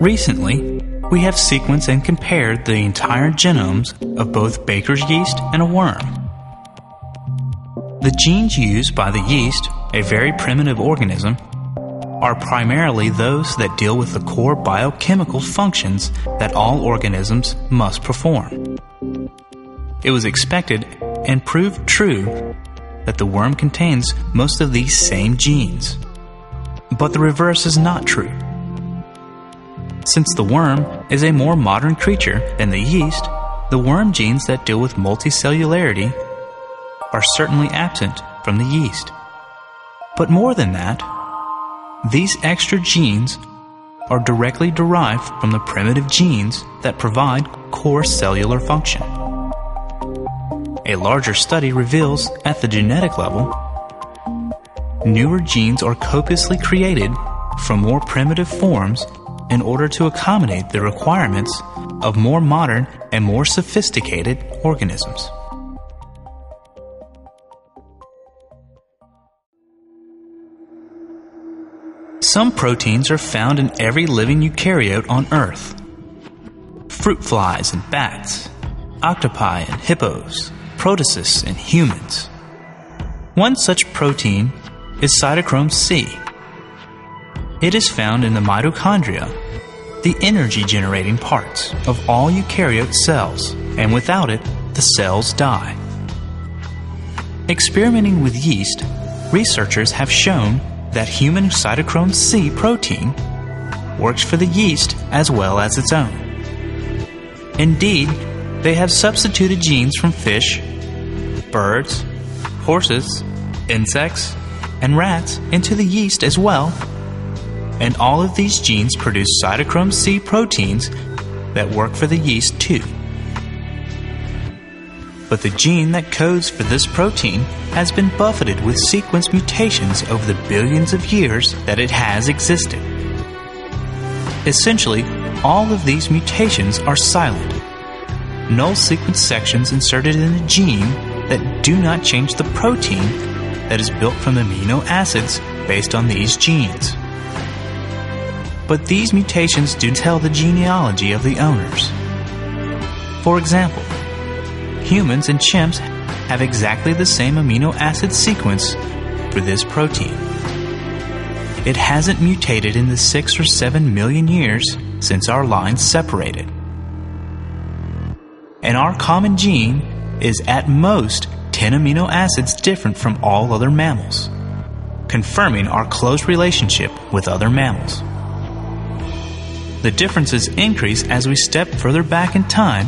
Recently, we have sequenced and compared the entire genomes of both baker's yeast and a worm. The genes used by the yeast, a very primitive organism, are primarily those that deal with the core biochemical functions that all organisms must perform. It was expected and proved true that the worm contains most of these same genes. But the reverse is not true. Since the worm is a more modern creature than the yeast, the worm genes that deal with multicellularity are certainly absent from the yeast. But more than that, these extra genes are directly derived from the primitive genes that provide core cellular function. A larger study reveals at the genetic level, newer genes are copiously created from more primitive forms in order to accommodate the requirements of more modern and more sophisticated organisms. Some proteins are found in every living eukaryote on Earth fruit flies and bats, octopi and hippos, protists and humans. One such protein is cytochrome C. It is found in the mitochondria, the energy generating parts of all eukaryote cells, and without it, the cells die. Experimenting with yeast, researchers have shown that human cytochrome C protein works for the yeast as well as its own. Indeed, they have substituted genes from fish, birds, horses, insects, and rats into the yeast as well, and all of these genes produce cytochrome C proteins that work for the yeast too. But the gene that codes for this protein has been buffeted with sequence mutations over the billions of years that it has existed. Essentially, all of these mutations are silent. Null sequence sections inserted in the gene that do not change the protein that is built from the amino acids based on these genes. But these mutations do tell the genealogy of the owners. For example, humans and chimps have exactly the same amino acid sequence for this protein. It hasn't mutated in the 6 or 7 million years since our lines separated. And our common gene is at most 10 amino acids different from all other mammals, confirming our close relationship with other mammals. The differences increase as we step further back in time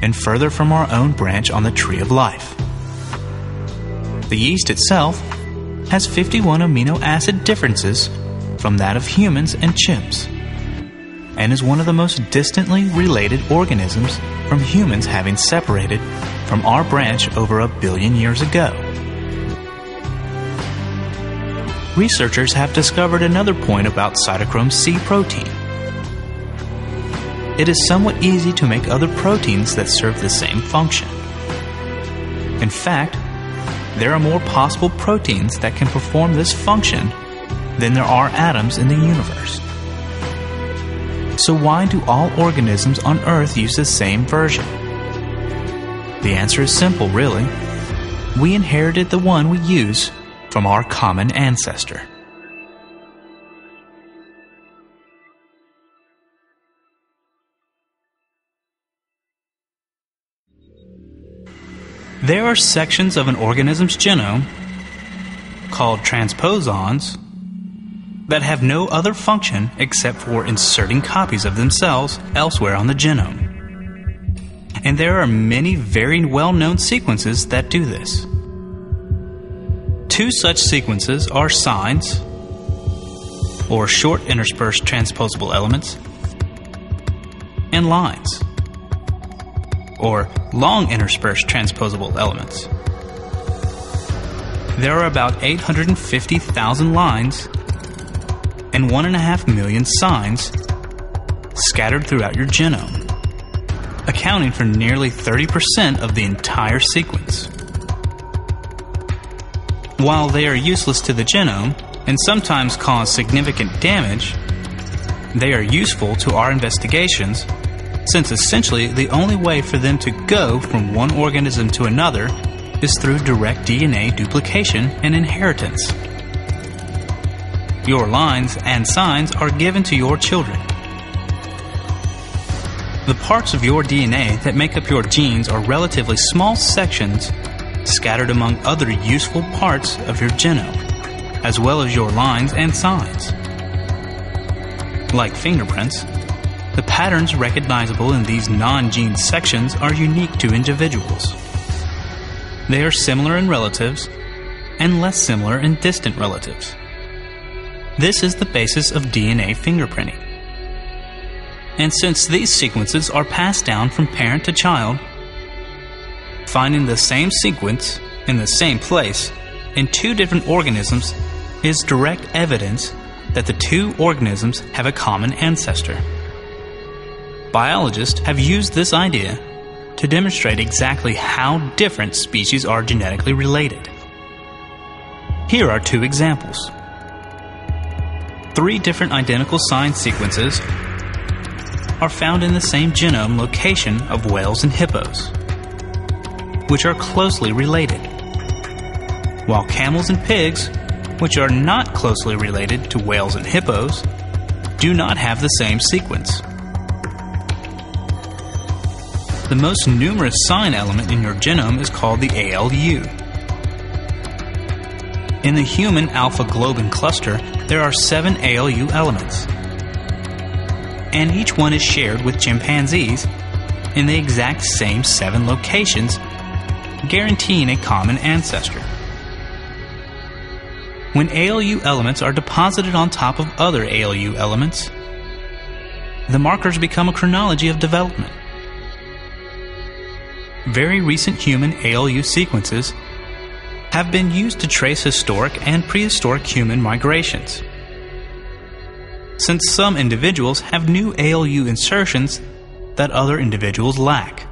and further from our own branch on the tree of life. The yeast itself has 51 amino acid differences from that of humans and chimps, and is one of the most distantly related organisms from humans having separated from our branch over a billion years ago. Researchers have discovered another point about cytochrome C protein it is somewhat easy to make other proteins that serve the same function. In fact, there are more possible proteins that can perform this function than there are atoms in the universe. So, why do all organisms on Earth use the same version? The answer is simple, really. We inherited the one we use from our common ancestor. There are sections of an organism's genome, called transposons, that have no other function except for inserting copies of themselves elsewhere on the genome. And there are many very well known sequences that do this. Two such sequences are SINEs, or short interspersed transposable elements, and LINEs or long interspersed transposable elements. There are about 850,000 LINEs and 1.5 million SINEs scattered throughout your genome, accounting for nearly 30% of the entire sequence. While they are useless to the genome and sometimes cause significant damage, They are useful to our investigations since essentially the only way for them to go from one organism to another is through direct DNA duplication and inheritance. Your LINEs and SINEs are given to your children. The parts of your DNA that make up your genes are relatively small sections scattered among other useful parts of your genome, as well as your LINEs and SINEs. Like fingerprints, the patterns recognizable in these non gene sections are unique to individuals. They are similar in relatives and less similar in distant relatives. This is the basis of DNA fingerprinting. And since these sequences are passed down from parent to child, finding the same sequence in the same place in two different organisms is direct evidence that the two organisms have a common ancestor. Biologists have used this idea to demonstrate exactly how different species are genetically related. Here are two examples. Three different identical SINE sequences are found in the same genome location of whales and hippos, which are closely related, while camels and pigs, which are not closely related to whales and hippos, do not have the same sequence. The most numerous SINE element in your genome is called the ALU. In the human alpha globin cluster, there are seven ALU elements. And each one is shared with chimpanzees in the exact same seven locations, guaranteeing a common ancestor. When ALU elements are deposited on top of other ALU elements, the markers become a chronology of development very recent human ALU sequences have been used to trace historic and prehistoric human migrations. Since some individuals have new ALU insertions that other individuals lack.